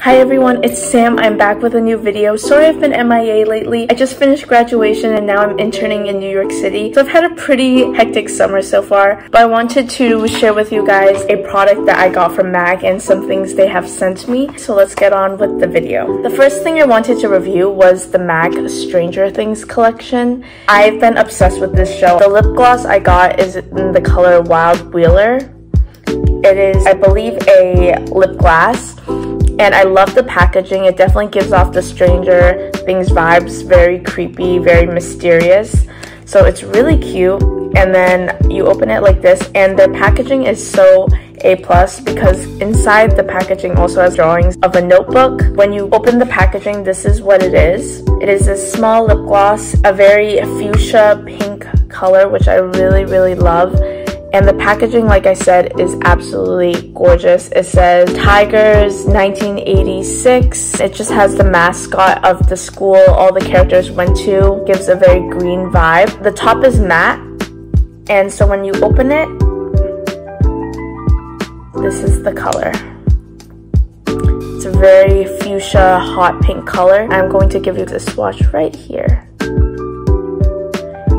Hi everyone, it's Sam. I'm back with a new video. Sorry I've been MIA lately. I just finished graduation and now I'm interning in New York City. So I've had a pretty hectic summer so far, but I wanted to share with you guys a product that I got from MAC and some things they have sent me. So let's get on with the video. The first thing I wanted to review was the MAC Stranger Things collection. I've been obsessed with this show. The lip gloss I got is in the color Wild Wheeler. It is, I believe, a lip gloss and I love the packaging. It definitely gives off the Stranger Things vibes, very creepy, very mysterious. So it's really cute. And then you open it like this, and their packaging is so a plus because inside the packaging also has drawings of a notebook. When you open the packaging, this is what it is. It is a small lip gloss, a very fuchsia pink color, which I really, really love. And the packaging, like I said, is absolutely gorgeous. It says Tigers 1986. It just has the mascot of the school all the characters went to. Gives a very green vibe. The top is matte. And so when you open it, this is the color. It's a very fuchsia hot pink color. I'm going to give you this swatch right here.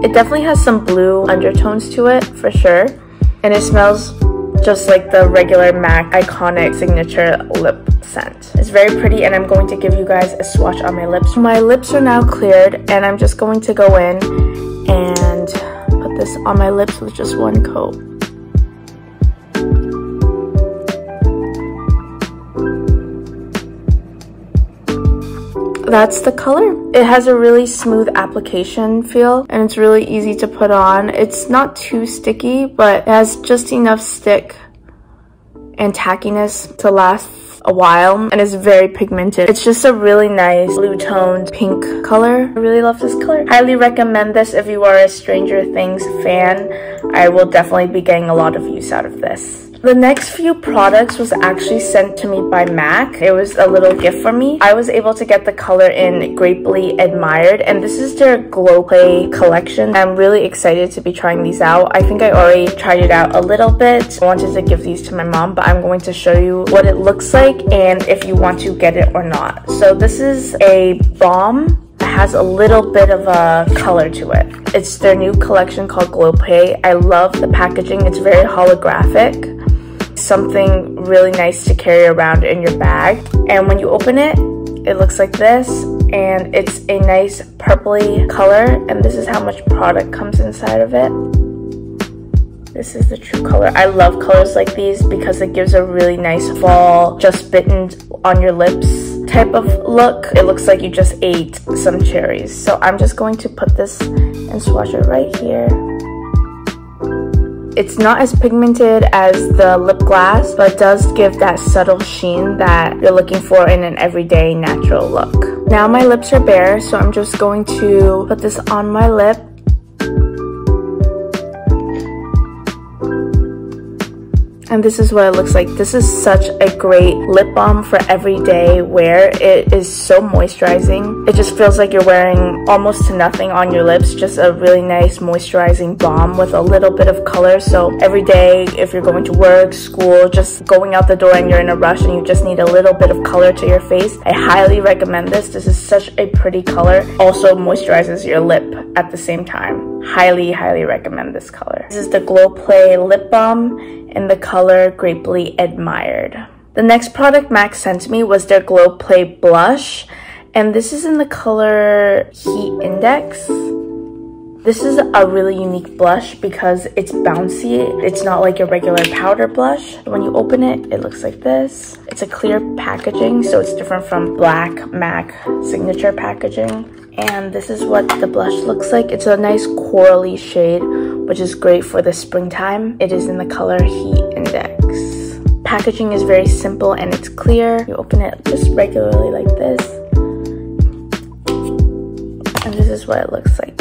It definitely has some blue undertones to it for sure. And it smells just like the regular MAC iconic signature lip scent. It's very pretty and I'm going to give you guys a swatch on my lips. My lips are now cleared and I'm just going to go in and put this on my lips with just one coat. That's the color. It has a really smooth application feel and it's really easy to put on. It's not too sticky, but it has just enough stick and tackiness to last a while and is very pigmented. It's just a really nice blue toned pink color. I really love this color. Highly recommend this if you are a Stranger Things fan. I will definitely be getting a lot of use out of this. The next few products was actually sent to me by MAC. It was a little gift for me. I was able to get the color in Grapely Admired and this is their Glow Play collection. I'm really excited to be trying these out. I think I already tried it out a little bit. I wanted to give these to my mom but I'm going to show you what it looks like and if you want to get it or not. So this is a balm has a little bit of a color to it. It's their new collection called Glow Play. I love the packaging. It's very holographic something really nice to carry around in your bag. And when you open it, it looks like this and it's a nice purpley color and this is how much product comes inside of it. This is the true color. I love colors like these because it gives a really nice fall, just bitten on your lips type of look. It looks like you just ate some cherries. So I'm just going to put this and swatch it right here. It's not as pigmented as the lip gloss, but does give that subtle sheen that you're looking for in an everyday natural look. Now my lips are bare, so I'm just going to put this on my lip and this is what it looks like. This is such a great lip balm for everyday wear. It is so moisturizing. It just feels like you're wearing almost to nothing on your lips, just a really nice moisturizing balm with a little bit of color. So every day, if you're going to work, school, just going out the door and you're in a rush and you just need a little bit of color to your face, I highly recommend this. This is such a pretty color. Also moisturizes your lip at the same time. Highly, highly recommend this color. This is the Glow Play Lip Balm in the color Grapely Admired. The next product MAC sent me was their Glow Play Blush. And this is in the color Heat Index. This is a really unique blush because it's bouncy. It's not like your regular powder blush. When you open it, it looks like this. It's a clear packaging, so it's different from black MAC signature packaging. And this is what the blush looks like. It's a nice corally shade, which is great for the springtime. It is in the color Heat Index. Packaging is very simple and it's clear. You open it just regularly like this. And this is what it looks like.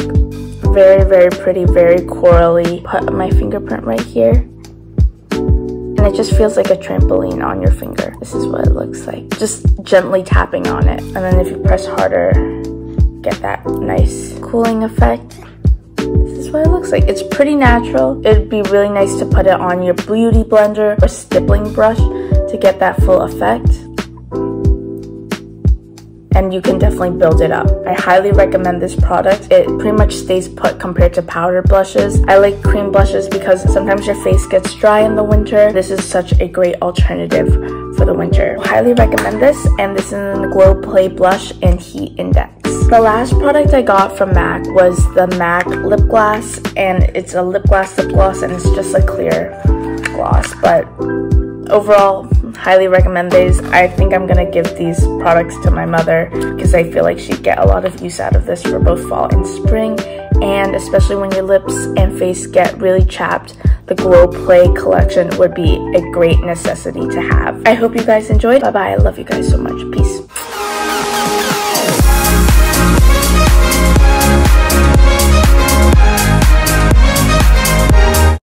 Very, very pretty, very corally. Put my fingerprint right here. And it just feels like a trampoline on your finger. This is what it looks like. Just gently tapping on it. And then if you press harder, get that nice cooling effect. This is what it looks like. It's pretty natural. It'd be really nice to put it on your beauty blender or stippling brush to get that full effect. and you can definitely build it up. I highly recommend this product. It pretty much stays put compared to powder blushes. I like cream blushes because sometimes your face gets dry in the winter. This is such a great alternative for the winter. Highly recommend this and this is in the Glow Play Blush and Heat Index. The last product I got from MAC was the MAC lip gloss and it's a lip gloss lip gloss and it's just a clear gloss but overall highly recommend these. I think i'm gonna give these products to my mother because i feel like she'd get a lot of use out of this for both fall and spring and especially when your lips and face get really chapped the glow play collection would be a great necessity to have. I hope you guys enjoyed. Bye bye i love you guys so much. Peace